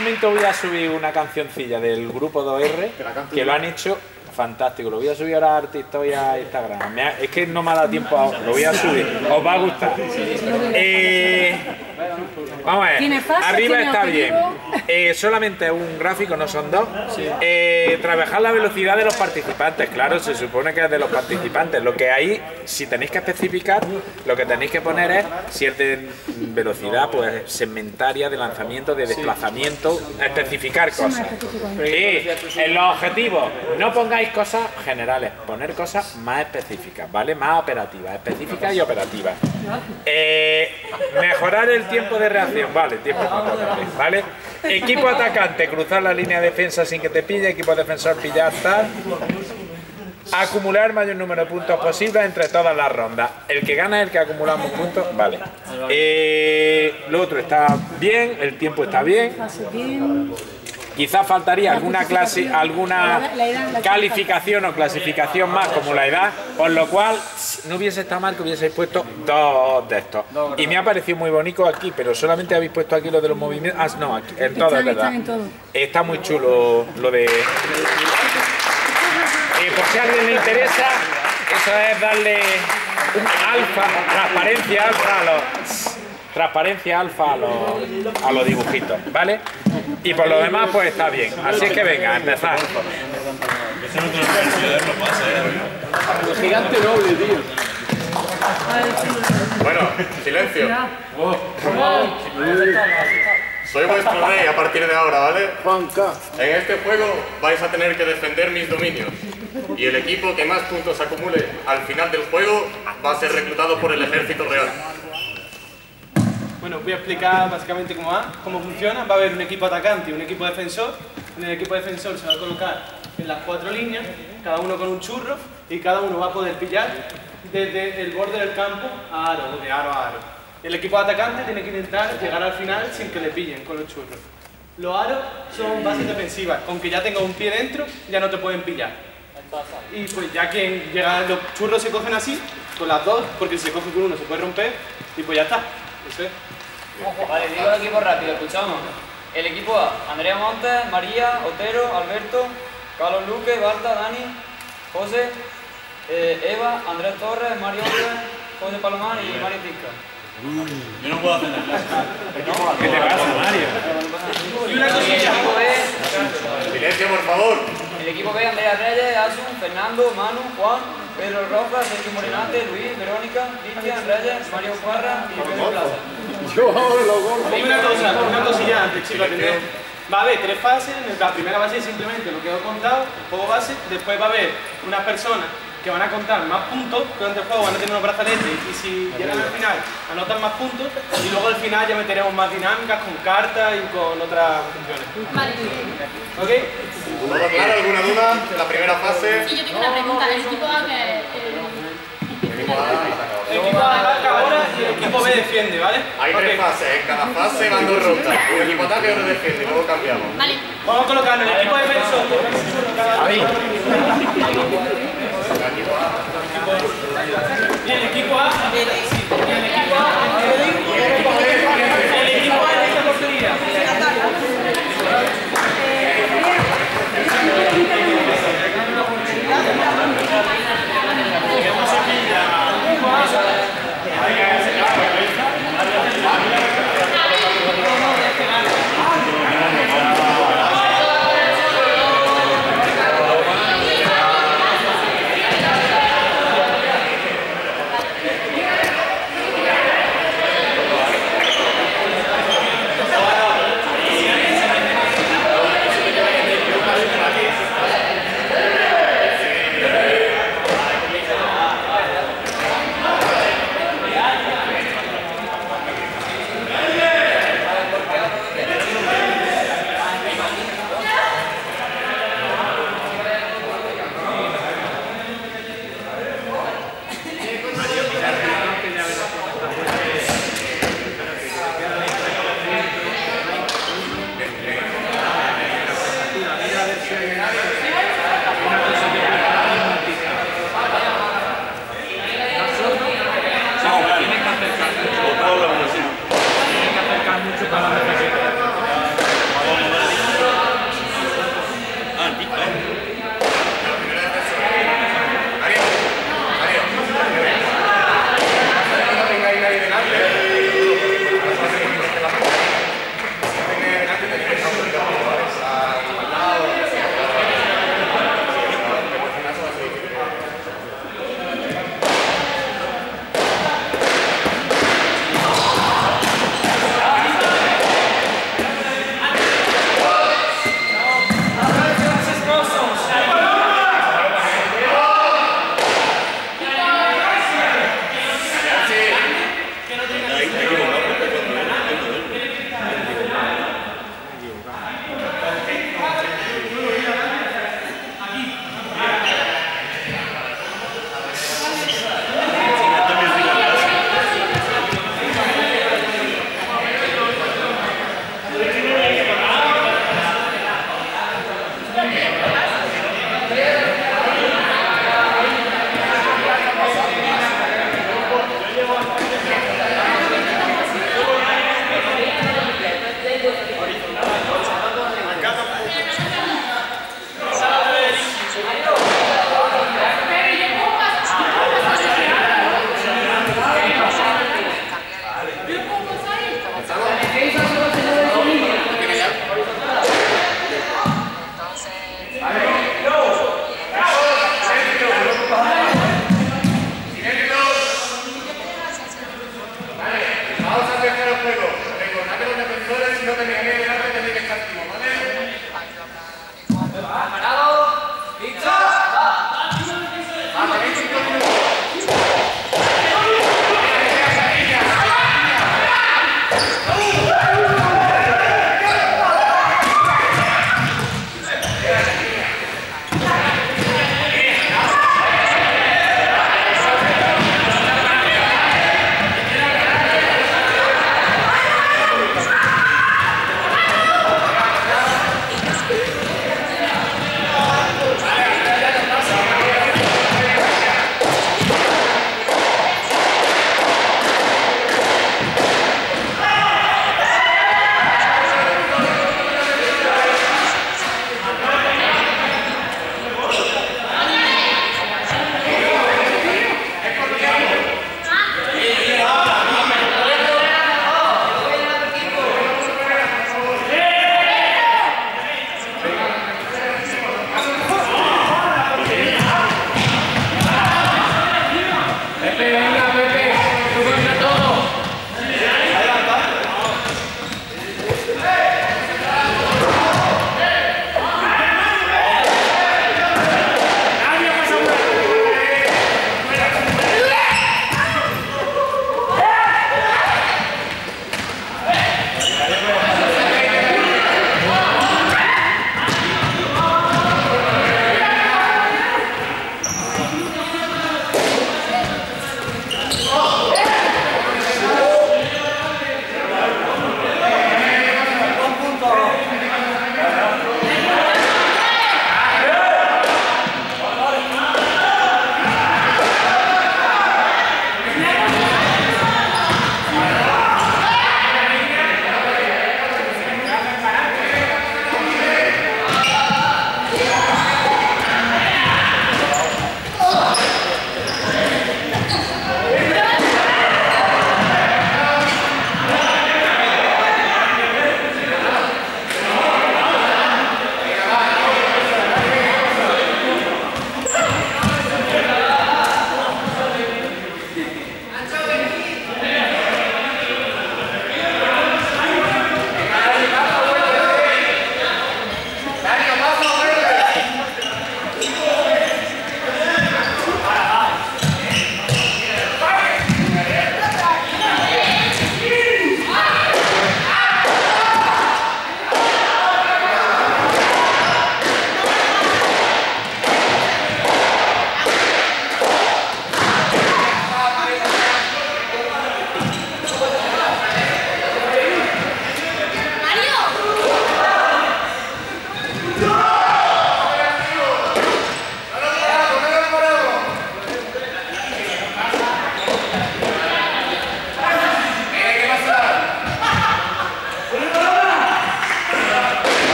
momento voy a subir una cancioncilla del grupo 2R que lo han hecho fantástico. Lo voy a subir ahora a TikTok y a Instagram. Me ha- es que no me ha dado tiempo ahora. Lo voy a subir. Os va a gustar. Eh, vamos a ¿Tiene ver. fase? Arriba ¿Tiene está objetivo? bien. Eh, solamente un gráfico, no son dos. Eh, trabajar la velocidad de los participantes. Claro, se supone que es de los participantes. Lo que hay, si tenéis que especificar, lo que tenéis que poner es si es de velocidad, pues segmentaria, de lanzamiento, de desplazamiento, especificar cosas. Y en los objetivos, no pongáis cosas generales, poner cosas más específicas, ¿vale? Más operativas, específicas y operativas. Eh, mejorar el tiempo de reacción, vale, tiempo más ¿vale? Equipo atacante, cruzar la línea de defensa sin que te pille, equipo defensor pillar tal. Acumular mayor número de puntos posible entre todas las rondas. El que gana es el que acumulamos puntos, vale. Eh, lo otro está bien, el tiempo está bien. Quizás faltaría alguna clase, calificación o clasificación más como la edad, por lo cual no hubiese estado mal que hubieseis puesto dos de estos. Y me ha parecido muy bonito aquí, pero solamente habéis puesto aquí lo de los movimientos. Ah, no, aquí, en todo, es verdad. Está muy chulo lo de. Eh, por si a alguien le interesa, eso es darle un alfa, transparencia alfa a los. Transparencia alfa a los, a los dibujitos, ¿vale? Y por lo demás, pues está bien. Así es que venga, empezar. Gigante noble, tío. Bueno, silencio. Soy vuestro rey a partir de ahora, ¿vale? Juanca. En este juego vais a tener que defender mis dominios. Y el equipo que más puntos acumule al final del juego va a ser reclutado por el ejército real. Bueno, voy a explicar básicamente cómo va, cómo funciona. Va a haber un equipo atacante y un equipo defensor. En el equipo defensor se va a colocar en las cuatro líneas, cada uno con un churro, y cada uno va a poder pillar desde el borde del campo a aro, de aro a aro. El equipo atacante tiene que intentar llegar al final sin que le pillen con los churros. Los aros son bases defensivas, aunque ya tenga un pie dentro, ya no te pueden pillar. Y pues ya que llega, los churros se cogen así, con las dos, porque si se coge con uno se puede romper, y pues ya está. Vale, digo el equipo rápido, escuchamos. El equipo A, Andrea Montes, María, Otero, Alberto, Carlos Luque, Balta, Dani, José, eh, Eva, Andrés Torres, Mario José Palomar y Mario Tisca. ¿Qué te pasa, Mario? Y una cosilla. Silencio, por favor. el equipo B, Andrea Reyes, Asun, Fernando, Manu, Juan, Pedro Rojas, Sergio Morinate, Luis, Verónica, Cristian Reyes, Mario Parra y Pedro Plaza. Yo lo gordo. Hay una cosa, una cosilla antes, chicos. Va a haber tres fases, la primera base es simplemente lo que os he contado, el juego base, después va a haber unas personas que van a contar más puntos durante el juego, van a tener unos brazaletes y si llegan al final anotan más puntos y luego al final ya meteremos más dinámicas con cartas y con otras funciones. Vale. ¿Ok? ¿Todo claro? ¿Alguna duda? La primera fase. Sí, yo tengo una pregunta. El equipo A que... El equipo A ataca ahora y el equipo B defiende, ¿vale? Hay tres Ok. fases, en cada fase van dos rondas. Un equipo ataca y otro defiende, luego cambiamos. Vale. Vamos a colocarnos el equipo defensor. Y el el equipo A.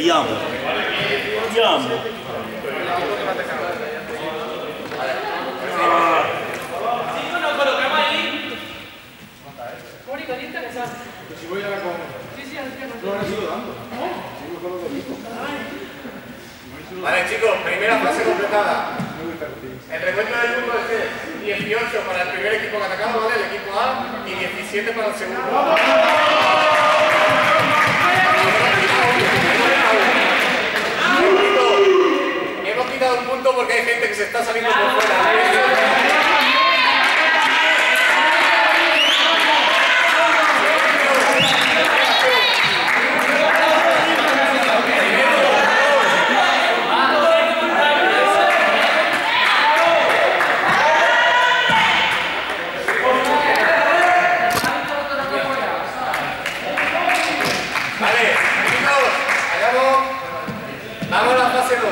Te amo. Te amo. Nos colocamos ahí. Vale, chicos, primera fase completada. El recuento del grupo es de 18 para el primer equipo que ha atacado, ¿vale? El equipo A, y 17 para el segundo. Un punto porque hay gente que se está saliendo por fuera. Vale, chicos, allá vamos. Vamos a la fase 2.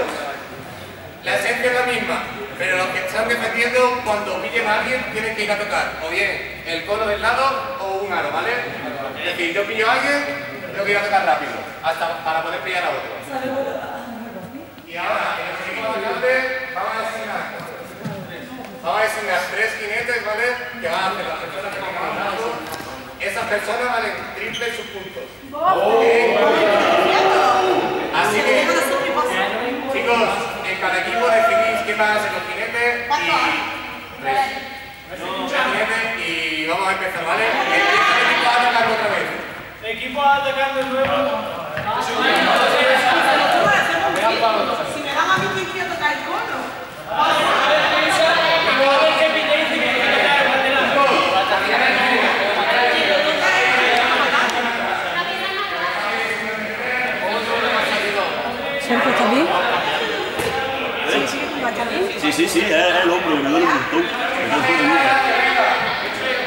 La esencia es la misma, pero los que están defendiendo, cuando pillen a alguien, tienen que ir a tocar. O bien el cono del lado o un aro, ¿vale? Es decir, yo pillo a alguien, tengo que ir a tocar rápido, para poder pillar a otro. Y ahora, en el equipo de alcalde, vamos a designar. Vamos a designar tres jinetes, ¿vale? Que van a hacer las personas que van ganando. Esas personas valen triple sus puntos. Así que, chicos, en cada equipo definís quién van a ser los jinetes y tres. Tres jinetes y vamos a empezar, ¿vale? Empieza el equipo a atacar otra vez. Equipo atacando el nuevo. Si me dan a mí que quiero tocar el cono. A ver qué pide dice que quiere tocar el bandera. ¿Sergio está bien? Sí, sí, va a estar bien. Sí, sí, es el hombro que me duele un montón. Me duele un montón.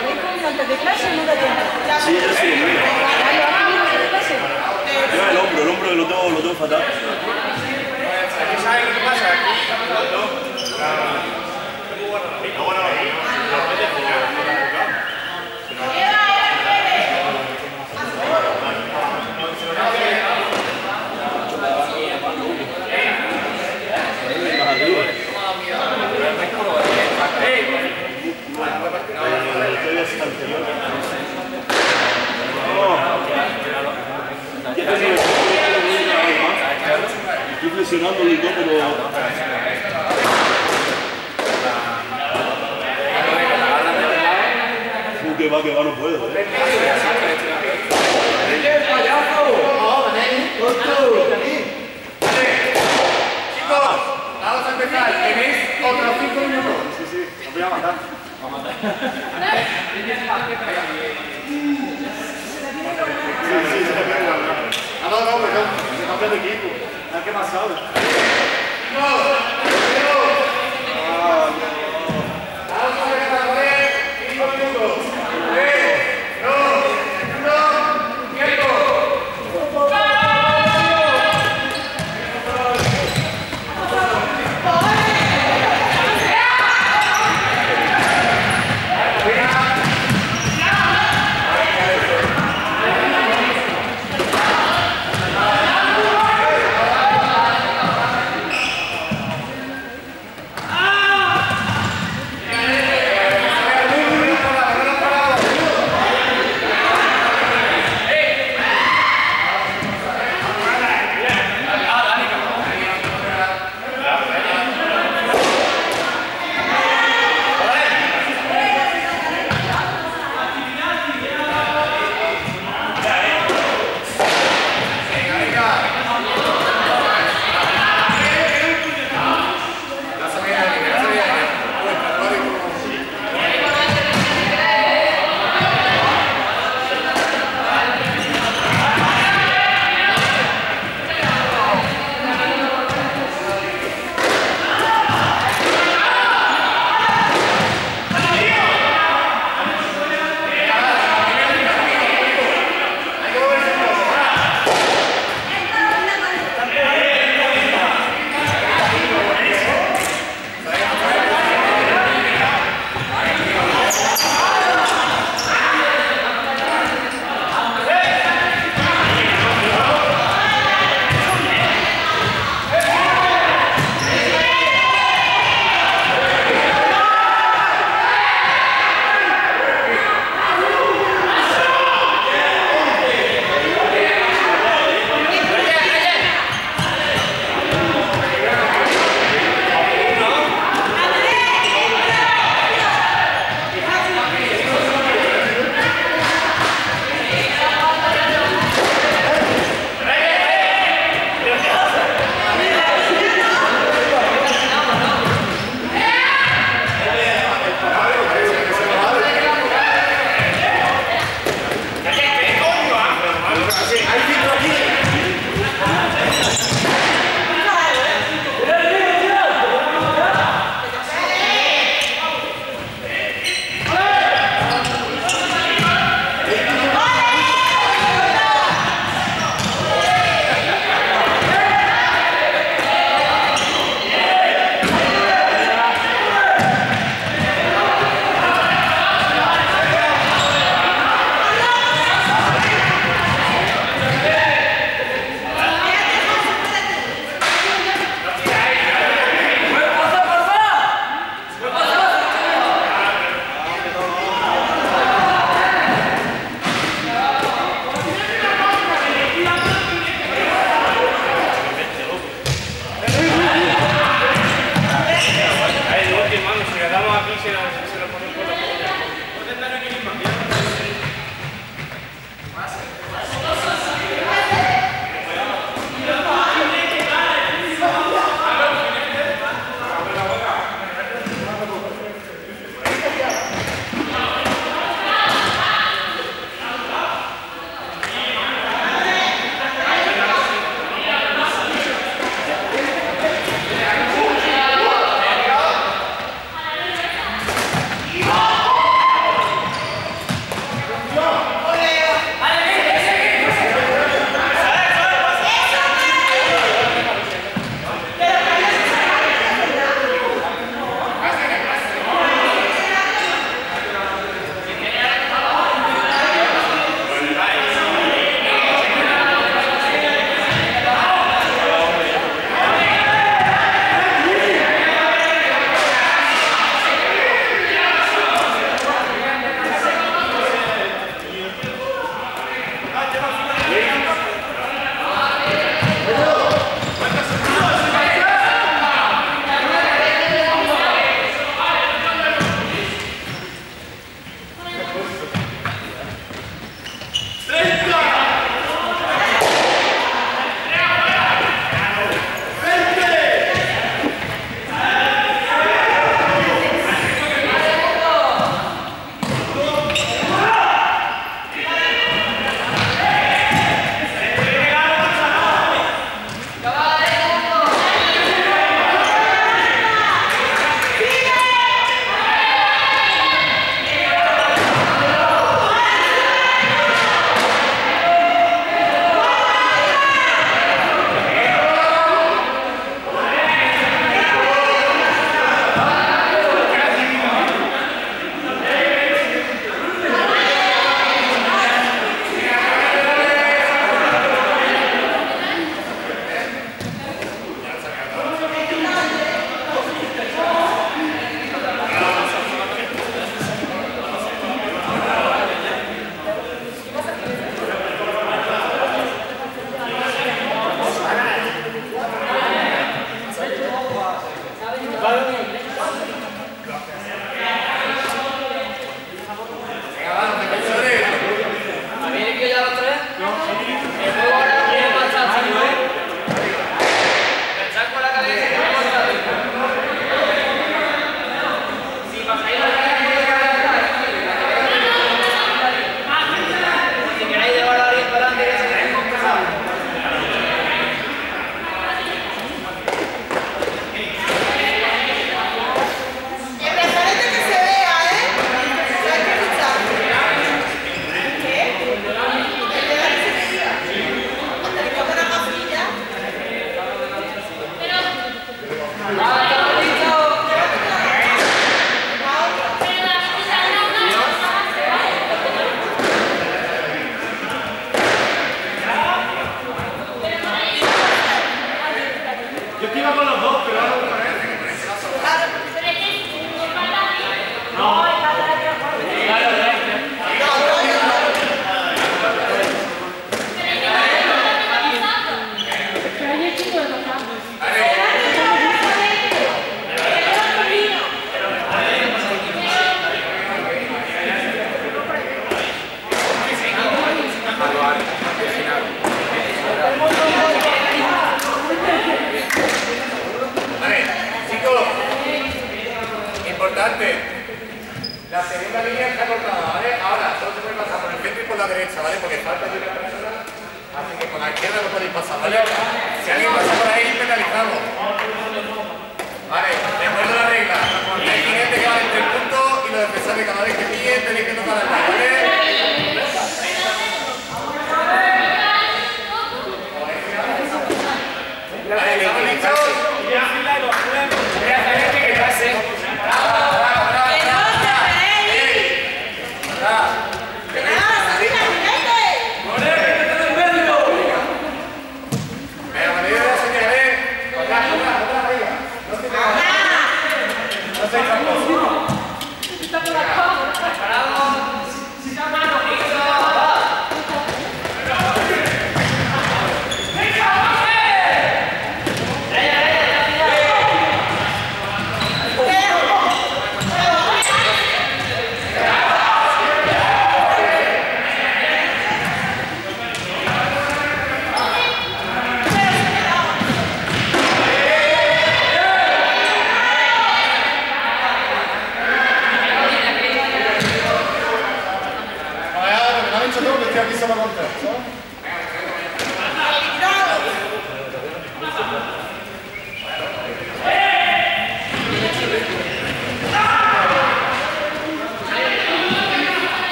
¿Habéis comido antes de clase no tiempo? Sí, eso sí. ¿Lo? Yo el hombro, el hombro que lo tengo, lo tengo fatal. Sabes lo que pasa, aquí los dos. Estoy flexionando y